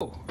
Oh.